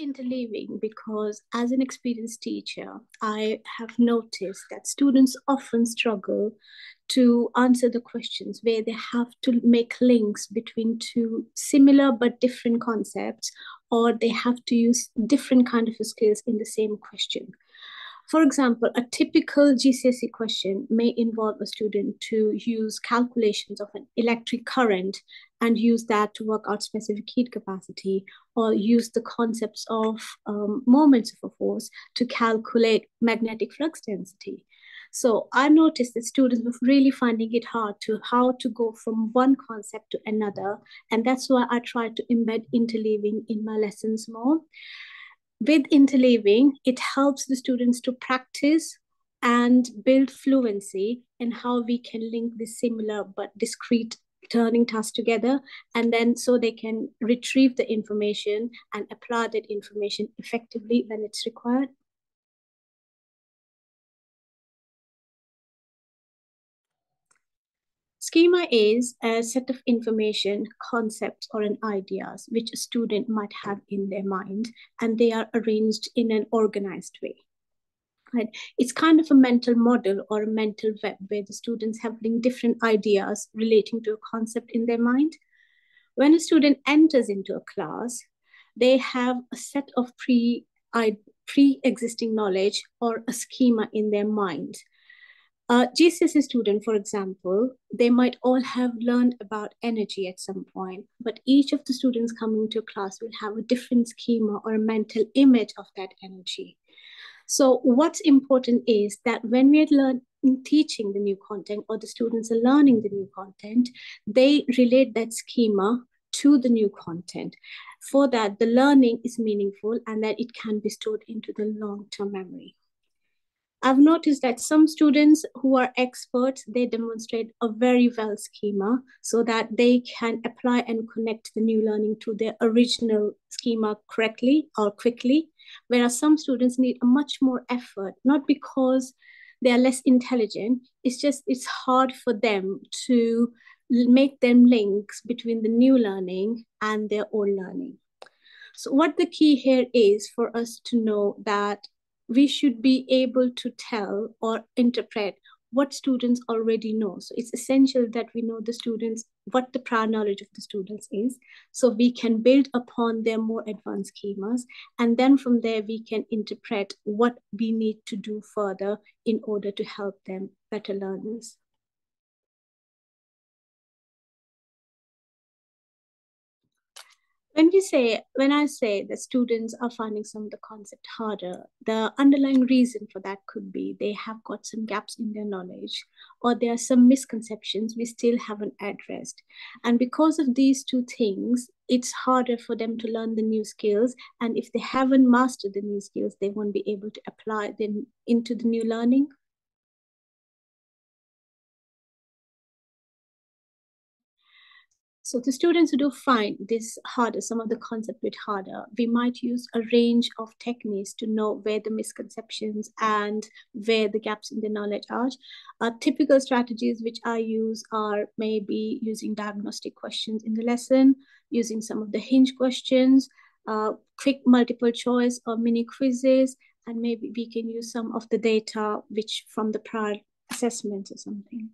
interleaving because as an experienced teacher, I have noticed that students often struggle to answer the questions where they have to make links between two similar but different concepts or they have to use different kind of skills in the same question. For example, a typical GCSE question may involve a student to use calculations of an electric current and use that to work out specific heat capacity or use the concepts of um, moments of a force to calculate magnetic flux density. So I noticed that students were really finding it hard to how to go from one concept to another. And that's why I tried to embed interleaving in my lessons more with interleaving, it helps the students to practice and build fluency in how we can link the similar but discrete turning tasks together and then so they can retrieve the information and apply that information effectively when it's required. Schema is a set of information, concepts, or an ideas which a student might have in their mind, and they are arranged in an organized way. It's kind of a mental model or a mental web where the students have different ideas relating to a concept in their mind. When a student enters into a class, they have a set of pre pre-existing knowledge or a schema in their mind a GCSE student, for example, they might all have learned about energy at some point, but each of the students coming to a class will have a different schema or a mental image of that energy. So what's important is that when we're teaching the new content or the students are learning the new content, they relate that schema to the new content. For that, the learning is meaningful and that it can be stored into the long-term memory. I've noticed that some students who are experts, they demonstrate a very well schema so that they can apply and connect the new learning to their original schema correctly or quickly. Whereas some students need a much more effort, not because they are less intelligent, it's just it's hard for them to make them links between the new learning and their old learning. So what the key here is for us to know that we should be able to tell or interpret what students already know. So it's essential that we know the students, what the prior knowledge of the students is, so we can build upon their more advanced schemas. And then from there, we can interpret what we need to do further in order to help them better learners. When we say, when I say that students are finding some of the concept harder, the underlying reason for that could be they have got some gaps in their knowledge, or there are some misconceptions we still haven't addressed. And because of these two things, it's harder for them to learn the new skills. And if they haven't mastered the new skills, they won't be able to apply them into the new learning. So the students who do find this harder, some of the concept bit harder, we might use a range of techniques to know where the misconceptions and where the gaps in the knowledge are. Uh, typical strategies which I use are maybe using diagnostic questions in the lesson, using some of the hinge questions, uh, quick multiple choice or mini quizzes, and maybe we can use some of the data which from the prior assessments or something.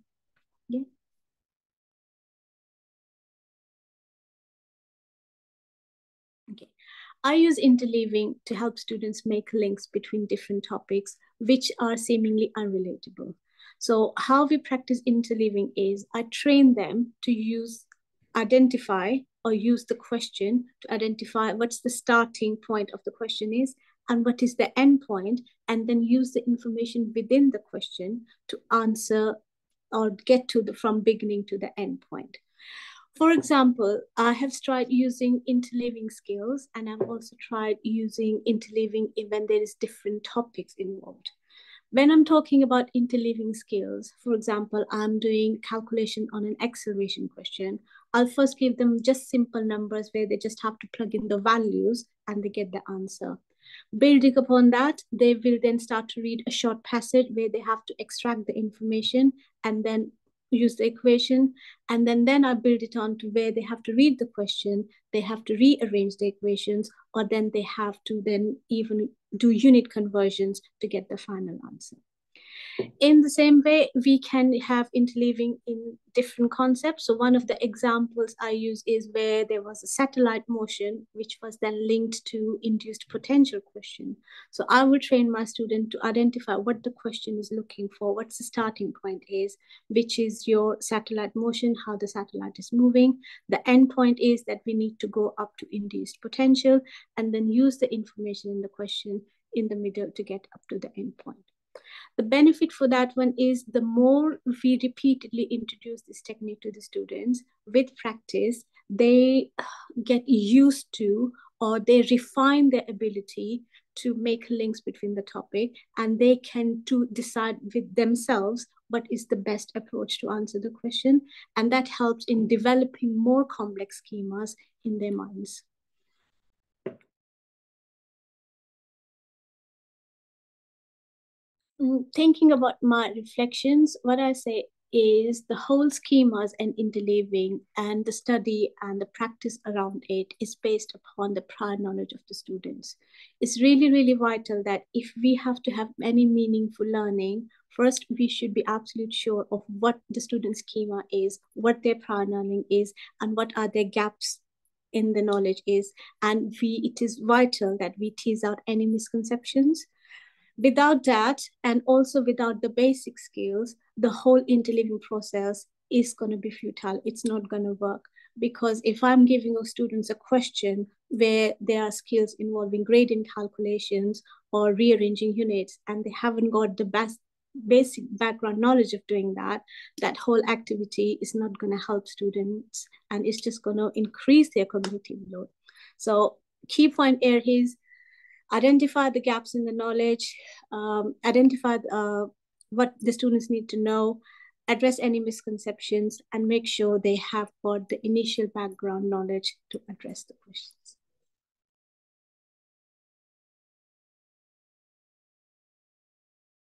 Yeah. I use interleaving to help students make links between different topics which are seemingly unrelatable. So how we practice interleaving is I train them to use, identify or use the question to identify what's the starting point of the question is and what is the end point, and then use the information within the question to answer or get to the from beginning to the end point. For example, I have tried using interleaving skills and I've also tried using interleaving when there is different topics involved. When I'm talking about interleaving skills, for example, I'm doing calculation on an acceleration question, I'll first give them just simple numbers where they just have to plug in the values and they get the answer. Building upon that, they will then start to read a short passage where they have to extract the information and then use the equation and then then i build it on to where they have to read the question they have to rearrange the equations or then they have to then even do unit conversions to get the final answer in the same way, we can have interleaving in different concepts. So one of the examples I use is where there was a satellite motion, which was then linked to induced potential question. So I will train my student to identify what the question is looking for, what's the starting point is, which is your satellite motion, how the satellite is moving. The endpoint is that we need to go up to induced potential and then use the information in the question in the middle to get up to the endpoint. The benefit for that one is the more we repeatedly introduce this technique to the students with practice, they get used to or they refine their ability to make links between the topic and they can to decide with themselves what is the best approach to answer the question. And that helps in developing more complex schemas in their minds Mm, thinking about my reflections, what I say is the whole schemas and interleaving and the study and the practice around it is based upon the prior knowledge of the students. It's really, really vital that if we have to have any meaningful learning, first we should be absolutely sure of what the student schema is, what their prior learning is, and what are their gaps in the knowledge is. And we it is vital that we tease out any misconceptions Without that, and also without the basic skills, the whole interleaving process is going to be futile. It's not going to work. Because if I'm giving our students a question where there are skills involving gradient calculations or rearranging units, and they haven't got the best basic background knowledge of doing that, that whole activity is not going to help students and it's just going to increase their cognitive load. So key point here is identify the gaps in the knowledge, um, identify uh, what the students need to know, address any misconceptions, and make sure they have got the initial background knowledge to address the questions.